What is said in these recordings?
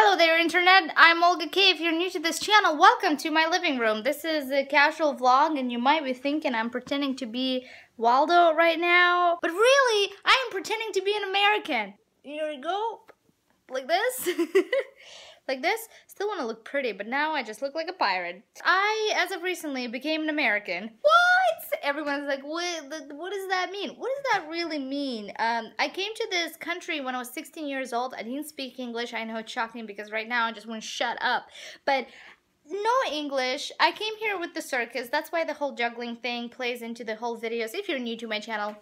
Hello there internet, I'm Olga Kay. If you're new to this channel, welcome to my living room. This is a casual vlog and you might be thinking I'm pretending to be Waldo right now. But really, I am pretending to be an American. Here we go. Like this. like this. Still want to look pretty, but now I just look like a pirate. I, as of recently, became an American. What? Everyone's like, what, what does that mean? What does that really mean? Um, I came to this country when I was 16 years old. I didn't speak English. I know it's shocking because right now I just want to shut up. But no English. I came here with the circus. That's why the whole juggling thing plays into the whole videos if you're new to my channel.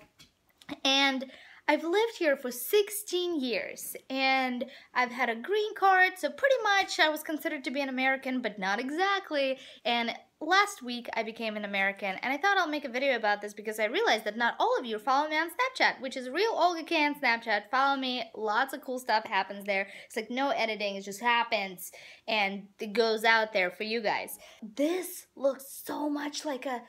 And I've lived here for 16 years and I've had a green card, so pretty much I was considered to be an American, but not exactly. And last week I became an American and I thought I'll make a video about this because I realized that not all of you follow me on Snapchat, which is real Olga Can Snapchat. Follow me, lots of cool stuff happens there. It's like no editing, it just happens and it goes out there for you guys. This looks so much like a,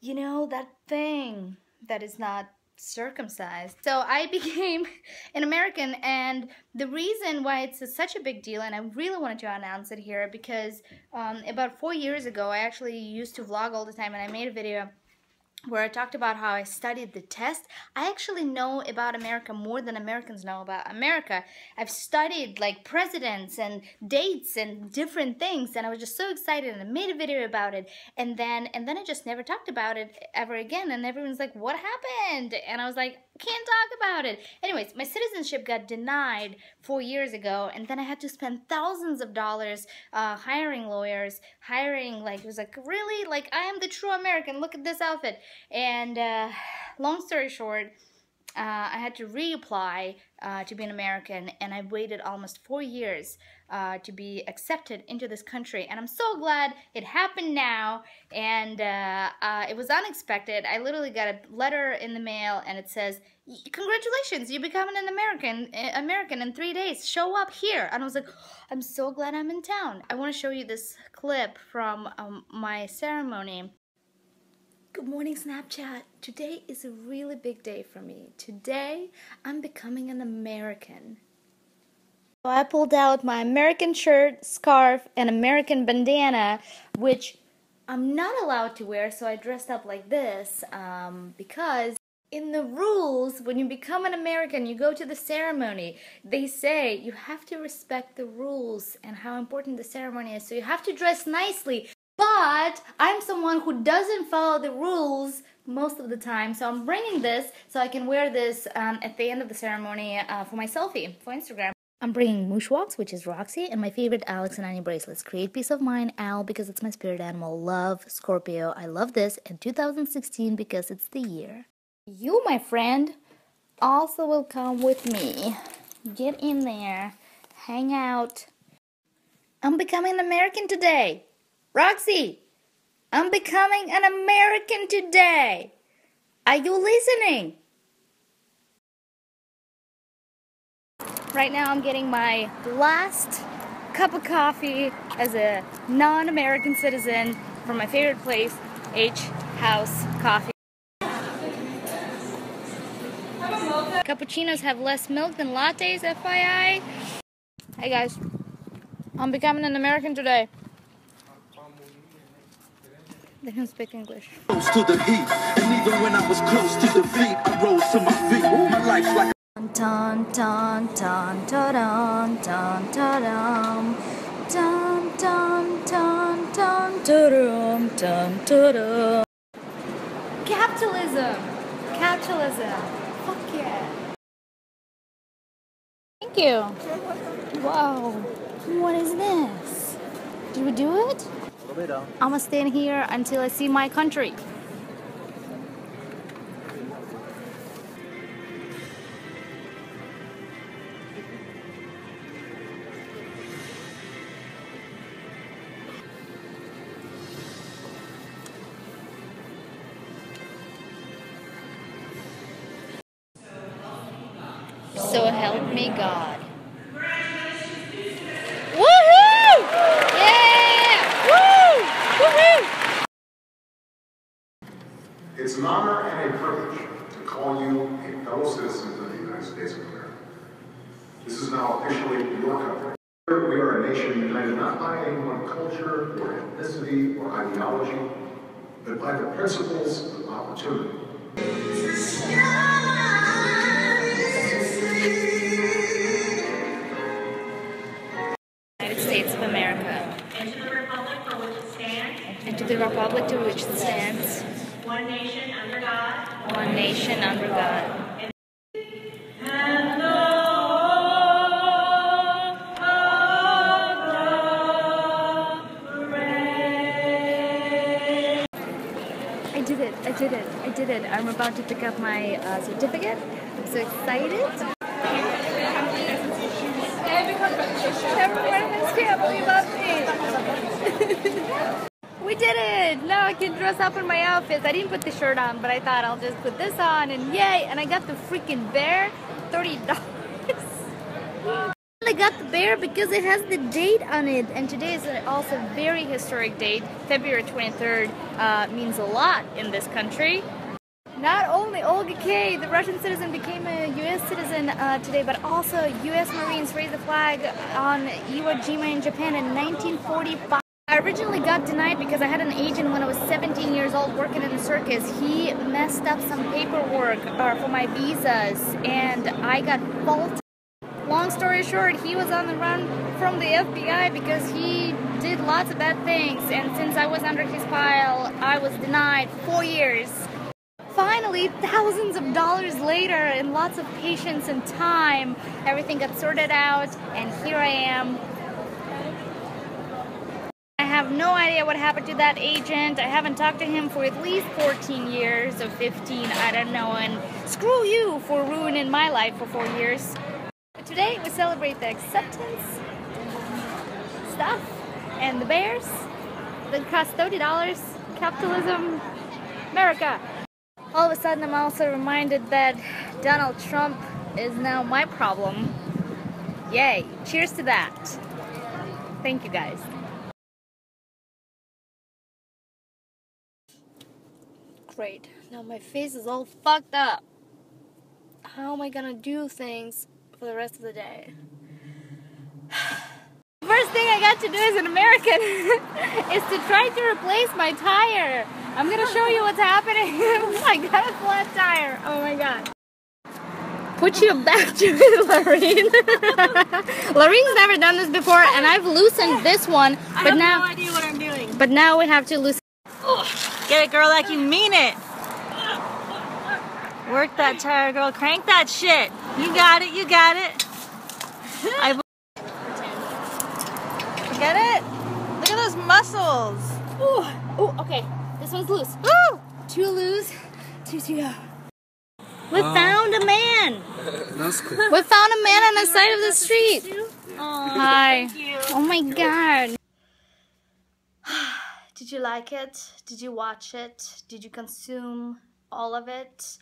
you know, that thing that is not circumcised. So I became an American and the reason why it's a, such a big deal and I really wanted to announce it here because um, about four years ago I actually used to vlog all the time and I made a video where I talked about how I studied the test. I actually know about America more than Americans know about America. I've studied like presidents and dates and different things and I was just so excited and I made a video about it and then and then I just never talked about it ever again and everyone's like what happened and I was like can't talk about it. Anyways, my citizenship got denied four years ago, and then I had to spend thousands of dollars uh, hiring lawyers, hiring, like, it was like, really? Like, I am the true American, look at this outfit. And uh, long story short, uh, I had to reapply uh, to be an American, and I waited almost four years uh, to be accepted into this country. And I'm so glad it happened now, and uh, uh, it was unexpected. I literally got a letter in the mail, and it says, "Congratulations, you become an American. Eh, American in three days. Show up here." And I was like, "I'm so glad I'm in town." I want to show you this clip from um, my ceremony. Good morning, Snapchat. Today is a really big day for me. Today, I'm becoming an American. So I pulled out my American shirt, scarf, and American bandana, which I'm not allowed to wear, so I dressed up like this um, because in the rules, when you become an American, you go to the ceremony. They say you have to respect the rules and how important the ceremony is. So you have to dress nicely. But I'm someone who doesn't follow the rules most of the time, so I'm bringing this so I can wear this um, at the end of the ceremony uh, for my selfie for Instagram. I'm bringing Mooshwalks, which is Roxy, and my favorite Alex and Ani bracelets. Create Peace of Mind, Al, because it's my spirit animal. Love, Scorpio, I love this, and 2016 because it's the year. You, my friend, also will come with me. Get in there, hang out. I'm becoming an American today. Roxy, I'm becoming an American today. Are you listening? Right now, I'm getting my last cup of coffee as a non American citizen from my favorite place, H House Coffee. Cappuccinos have less milk than lattes, FYI. Hey guys, I'm becoming an American today. They don't speak English. Close to the heat, and even when I was close to defeat, I rose to my feet. My life's like Ton ton ton ton ton ton ton ton ton ton ton ton ton ton Capitalism! Capitalism! Fuck yeah! Thank you! Wow! What is this? Did we do it? I'm gonna stand here until I see my country. So help me God. Woohoo! Yeah! Woo! Woohoo! It's an honor and a privilege to call you a fellow citizen of the United States of America. This is now officially your country. We are a nation united not by any one culture or ethnicity or ideology, but by the principles of opportunity. Republic to which it stands, one nation under God, one nation under God. I did it, I did it, I did it. I'm about to pick up my uh, certificate. I'm so excited. Everyone in this family loves me. we did it! I can dress up in my outfits. I didn't put the shirt on, but I thought I'll just put this on and yay! And I got the freaking bear, $30. I got the bear because it has the date on it, and today is also a very historic date. February 23rd uh, means a lot in this country. Not only Olga Kay, the Russian citizen, became a U.S. citizen uh, today, but also U.S. Marines raised the flag on Iwo Jima in Japan in 1945. I originally got denied because I had an agent when I was 17 years old working in a circus. He messed up some paperwork uh, for my visas, and I got faulted. Long story short, he was on the run from the FBI because he did lots of bad things, and since I was under his pile, I was denied four years. Finally, thousands of dollars later, and lots of patience and time, everything got sorted out, and here I am. I have no idea what happened to that agent. I haven't talked to him for at least 14 years or 15, I don't know, and screw you for ruining my life for four years. Today we celebrate the acceptance stuff and the bears that cost $30, capitalism, America. All of a sudden I'm also reminded that Donald Trump is now my problem. Yay, cheers to that. Thank you guys. Great, now my face is all fucked up. How am I gonna do things for the rest of the day? First thing I got to do as an American is to try to replace my tire. I'm gonna show you what's happening. Oh I got a flat tire. Oh my god. Put you back to it, Lorene. Lorene's never done this before, and I've loosened this one, I but have now, no idea what I'm doing. but now we have to loosen. Get it, girl, like you mean it. Work that tire, girl. Crank that shit. You got it. You got it. I. Get it? Look at those muscles. Ooh, ooh, okay. This one's loose. Woo! Two loose, two to go. We oh. found a man. That's cool. We found a man on the side of the street. Oh, Hi. thank you. Oh my god. Did you like it? Did you watch it? Did you consume all of it?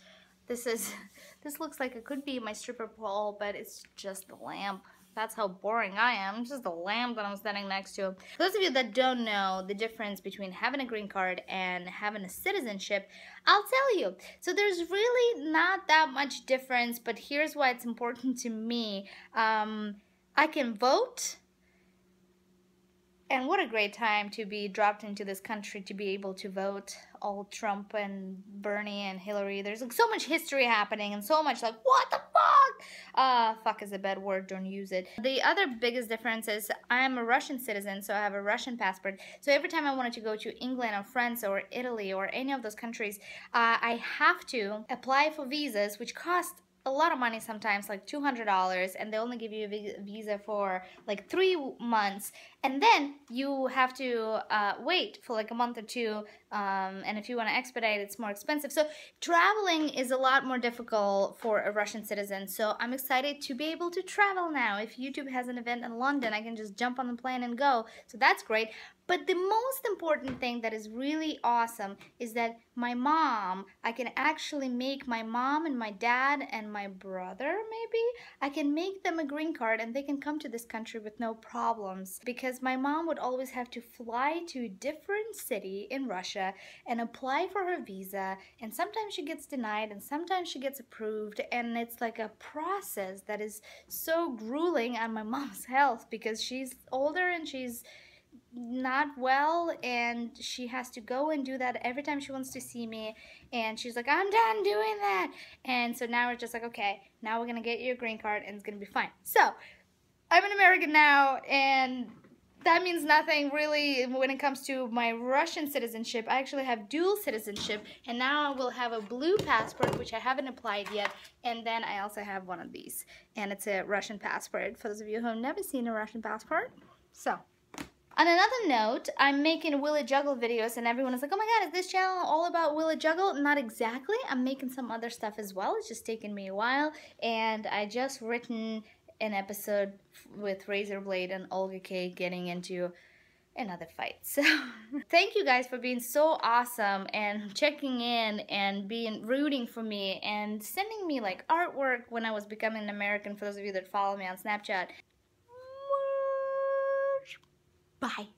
This is this looks like it could be my stripper pole, but it's just the lamp. That's how boring I am. Just the lamp that I'm standing next to. For those of you that don't know the difference between having a green card and having a citizenship, I'll tell you. So there's really not that much difference, but here's why it's important to me. Um, I can vote and what a great time to be dropped into this country to be able to vote all Trump and Bernie and Hillary. There's like so much history happening and so much like what the fuck? Uh fuck is a bad word, don't use it. The other biggest difference is I'm a Russian citizen, so I have a Russian passport. So every time I wanted to go to England or France or Italy or any of those countries, uh, I have to apply for visas which cost a lot of money sometimes like $200 and they only give you a visa for like three months and then you have to uh, wait for like a month or two um, and if you want to expedite it's more expensive. So traveling is a lot more difficult for a russian citizen. So i'm excited to be able to travel now. If youtube has an event in london i can just jump on the plane and go. So that's great. But the most important thing that is really awesome is that my mom, I can actually make my mom and my dad and my brother, maybe, I can make them a green card and they can come to this country with no problems. Because my mom would always have to fly to a different city in Russia and apply for her visa. And sometimes she gets denied and sometimes she gets approved. And it's like a process that is so grueling on my mom's health because she's older and she's not well and she has to go and do that every time she wants to see me and she's like i'm done doing that and so now we're just like okay now we're gonna get you a green card and it's gonna be fine so i'm an american now and that means nothing really when it comes to my Russian citizenship. I actually have dual citizenship and now I will have a blue passport which I haven't applied yet and then I also have one of these and it's a Russian passport for those of you who have never seen a Russian passport. So on another note, I'm making Willy Juggle videos and everyone is like, oh my god, is this channel all about Willy Juggle? Not exactly. I'm making some other stuff as well. It's just taken me a while. And I just written an episode with Razorblade and Olga Kay getting into another fight. So thank you guys for being so awesome and checking in and being rooting for me and sending me like artwork when I was becoming an American for those of you that follow me on Snapchat. Bye.